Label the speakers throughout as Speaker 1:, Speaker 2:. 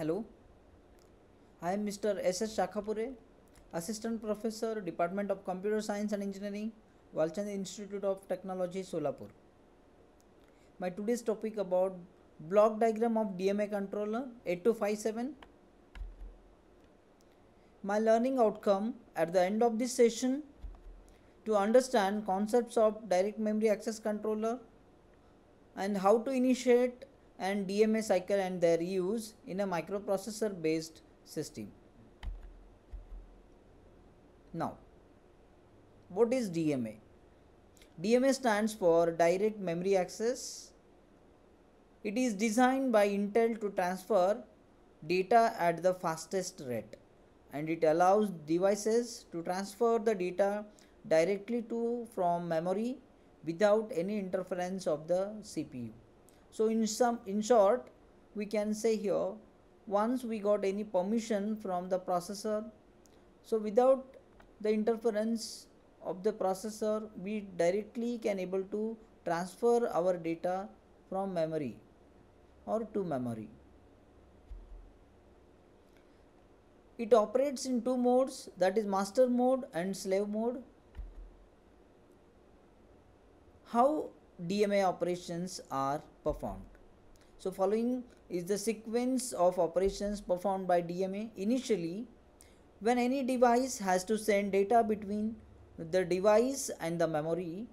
Speaker 1: Hello I am mister S S Shakhapure assistant professor department of computer science and engineering Walchand Institute of Technology Solapur my today's topic about block diagram of DMA controller eight two five seven my learning outcome at the end of this session to understand concept of direct memory access controller and how to initiate and DMA cycle and their use in a microprocessor based system. Now, what is DMA? DMA stands for Direct Memory Access. It is designed by Intel to transfer data at the fastest rate and it allows devices to transfer the data directly to from memory without any interference of the CPU. So in some in short we can say here once we got any permission from the processor so without the interference of the processor we directly can able to transfer our data from memory or to memory. It operates in two modes that is master mode and slave mode. How DMA operations are performed. So following is the sequence of operations performed by DMA. Initially, when any device has to send data between the device and the memory,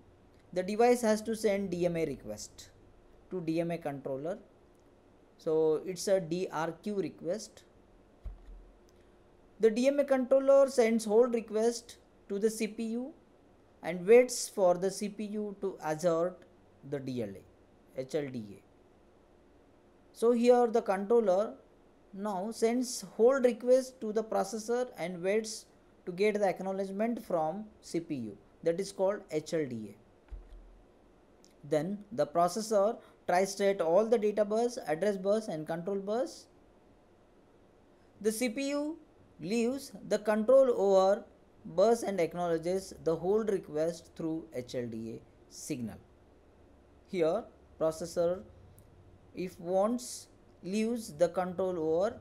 Speaker 1: the device has to send DMA request to DMA controller. So it's a DRQ request. The DMA controller sends hold request to the CPU and waits for the CPU to assert the DLA, HLDA. So here the controller now sends hold request to the processor and waits to get the acknowledgement from CPU that is called HLDA. Then the processor tries to all the data bus, address bus and control bus. The CPU leaves the control over bus and acknowledges the hold request through HLDA signal. Here processor if wants leaves the control over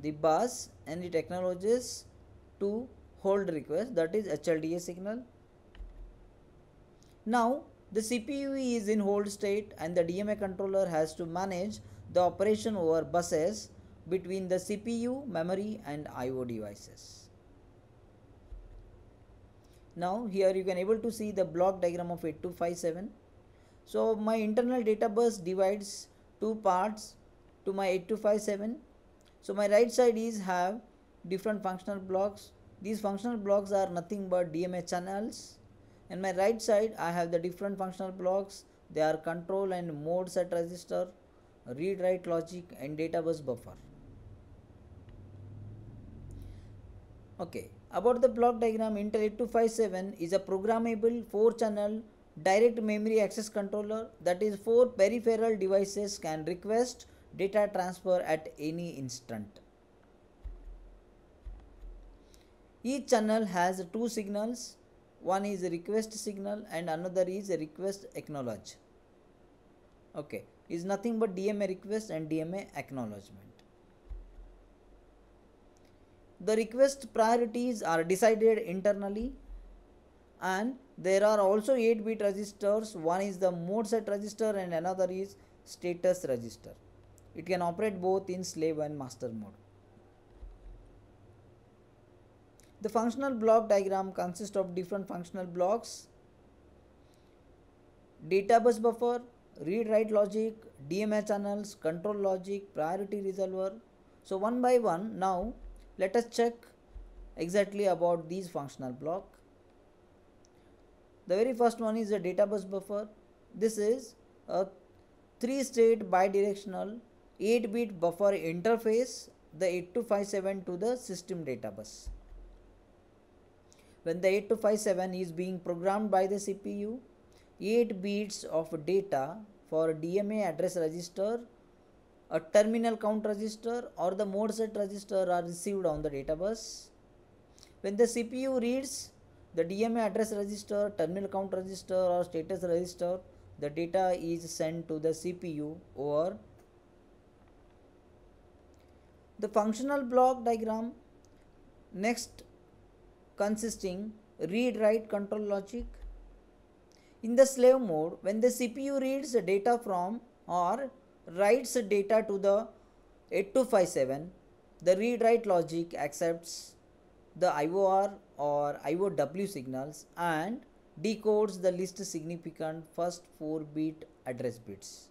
Speaker 1: the bus and it acknowledges to hold request that is HLDA signal. Now the CPU is in hold state and the DMA controller has to manage the operation over buses between the CPU, memory and IO devices. Now here you can able to see the block diagram of 8257. So my internal data bus divides two parts to my 8257. So my right side is have different functional blocks. These functional blocks are nothing but DMA channels and my right side I have the different functional blocks. They are control and mode set register, read write logic and data bus buffer. Okay, about the block diagram Intel 8257 is a programmable 4 channel direct memory access controller that is 4 peripheral devices can request data transfer at any instant. Each channel has two signals one is a request signal and another is a request acknowledge. Okay, is nothing but DMA request and DMA acknowledgement. The request priorities are decided internally and there are also 8 bit registers. One is the mode set register and another is status register. It can operate both in slave and master mode. The functional block diagram consists of different functional blocks. Data bus buffer read write logic dma channels control logic priority resolver. So one by one now let us check exactly about these functional block the very first one is the data bus buffer. This is a three state bidirectional 8 bit buffer interface the 8257 to the system data bus. When the 8257 is being programmed by the CPU, 8 bits of data for DMA address register, a terminal count register or the mode set register are received on the data bus. When the CPU reads the DMA address register, terminal count register or status register, the data is sent to the CPU over The functional block diagram next consisting read write control logic. In the slave mode, when the CPU reads data from or writes data to the 8257, the read write logic accepts the IOR or IOW signals and decodes the least significant first 4 bit address bits.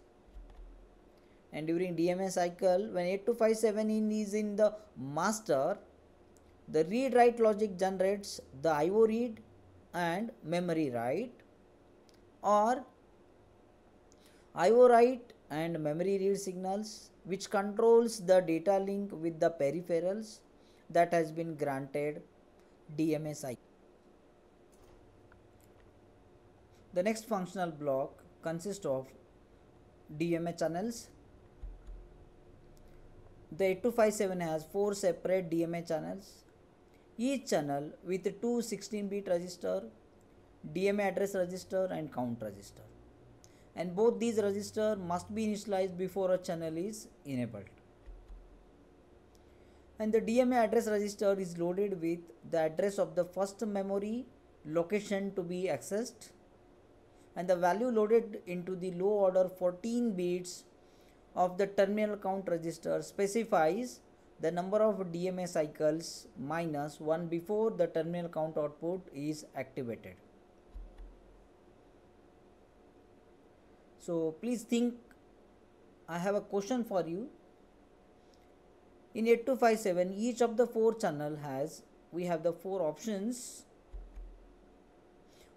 Speaker 1: And during DMA cycle, when 8257 in is in the master, the read write logic generates the IO read and memory write or IO write and memory read signals which controls the data link with the peripherals that has been granted cycle. The next functional block consists of DMA channels. The 8257 has four separate DMA channels. Each channel with two 16-bit register, DMA address register and count register. And both these registers must be initialized before a channel is enabled. And the DMA address register is loaded with the address of the first memory location to be accessed and the value loaded into the low order 14 bits of the terminal count register specifies the number of DMA cycles minus 1 before the terminal count output is activated. So please think I have a question for you. In 8257 each of the four channel has we have the four options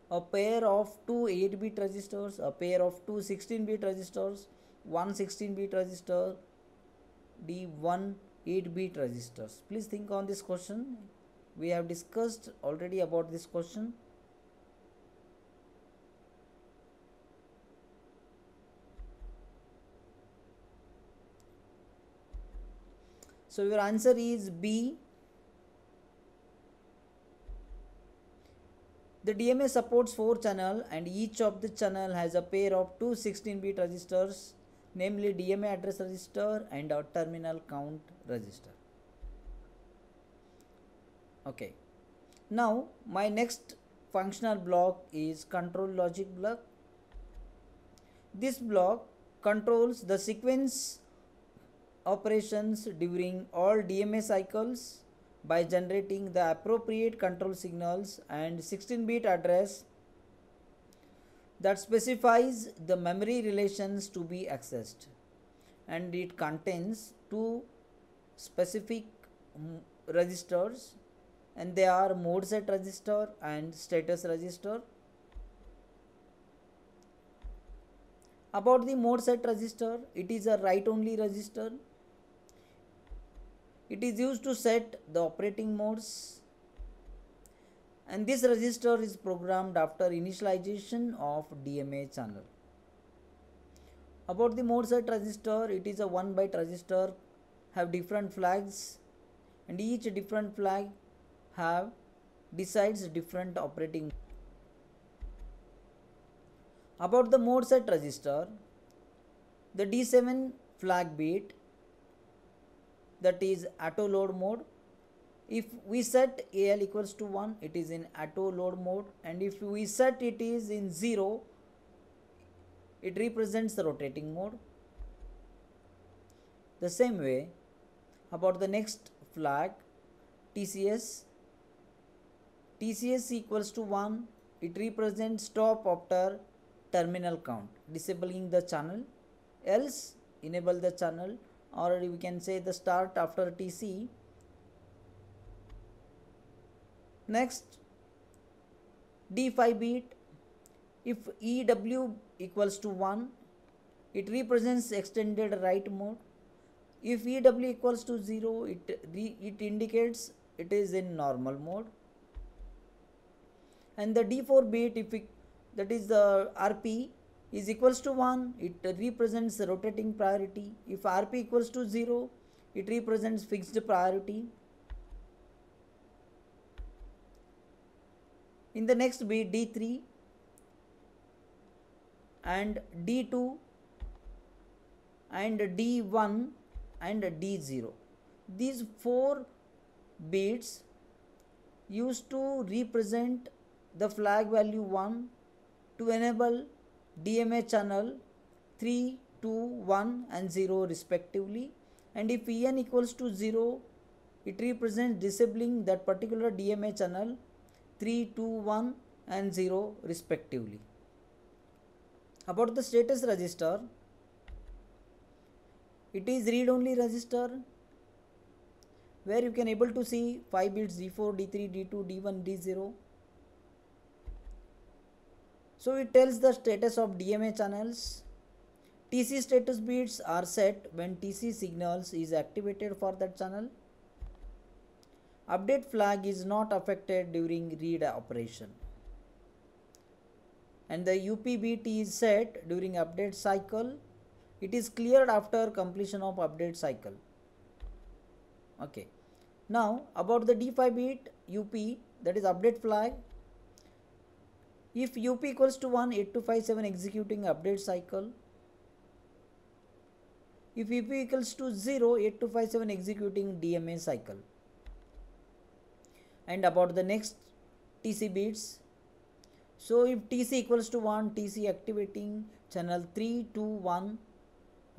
Speaker 1: a pair of two 8 bit registers, a pair of two 16 bit registers, one 16 bit register, d1 8 bit registers. Please think on this question. We have discussed already about this question. So your answer is B The DMA supports 4 channel and each of the channel has a pair of two 16-bit registers namely DMA address register and a terminal count register. Okay. Now my next functional block is control logic block. This block controls the sequence operations during all DMA cycles by generating the appropriate control signals and 16-bit address that specifies the memory relations to be accessed. And it contains two specific registers and they are mode set register and status register. About the mode set register it is a write only register it is used to set the operating modes. And this register is programmed after initialization of DMA channel. About the mode set register, it is a 1 byte register have different flags. And each different flag have decides different operating about the mode set register the D7 flag bit that is auto load mode. If we set al equals to 1 it is in auto load mode. And if we set it is in 0 it represents the rotating mode. The same way about the next flag tcs tcs equals to 1 it represents stop after terminal count disabling the channel. Else enable the channel or we can say the start after TC. Next D5 bit if EW equals to 1 it represents extended write mode. If EW equals to 0 it, it indicates it is in normal mode. And the D4 bit if it, that is the RP is equals to 1, it represents rotating priority. If RP equals to 0, it represents fixed priority. In the next bit D3 and D2 and D1 and D0. these four bits used to represent the flag value 1 to enable DMA channel 3, 2, 1 and 0 respectively and if En equals to 0 it represents disabling that particular DMA channel 3, 2, 1 and 0 respectively. About the status register, it is read only register where you can able to see 5 bits D4, D3, D2, D1, D0. So it tells the status of DMA channels. TC status bits are set when TC signals is activated for that channel. Update flag is not affected during read operation. And the UP bit is set during update cycle. It is cleared after completion of update cycle. Okay. Now about the D5 bit UP that is update flag. If UP equals to 1, 8257 executing update cycle. If UP equals to 0, 8257 executing DMA cycle and about the next TC bits. So if TC equals to 1, TC activating channel 3, 2, 1,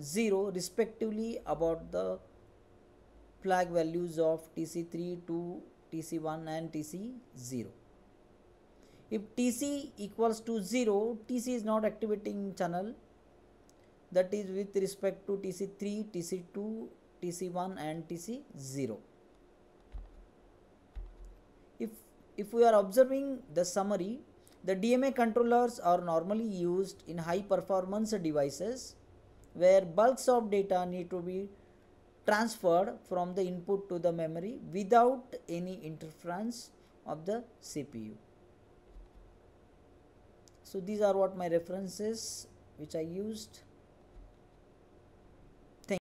Speaker 1: 0 respectively about the flag values of TC3, 2, TC1 and TC0. If TC equals to 0, TC is not activating channel that is with respect to TC3, TC2, TC1 and TC0. If if we are observing the summary, the DMA controllers are normally used in high performance devices where bulks of data need to be transferred from the input to the memory without any interference of the CPU. So these are what my references which I used.